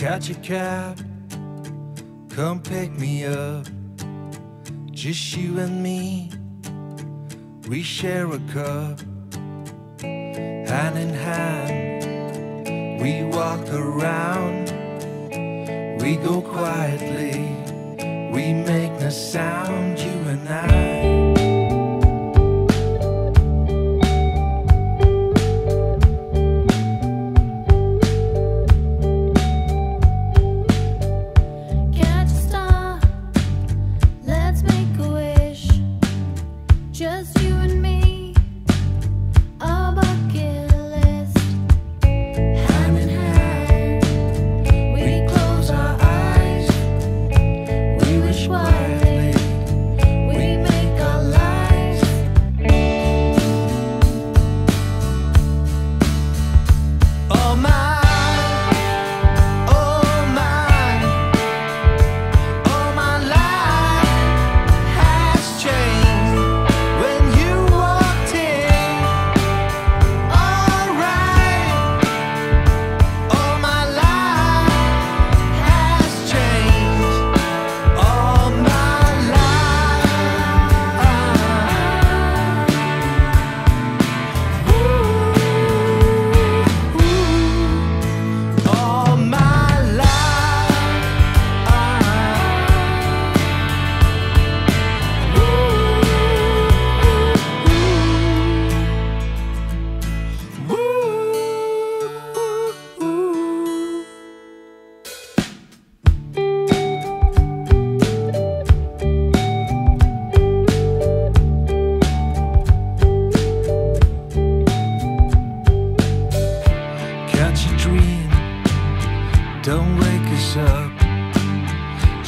Catch a cab, come pick me up. Just you and me, we share a cup. Hand in hand, we walk around. We go quietly, we make no sound,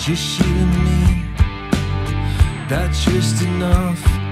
Just you and me, that's just enough.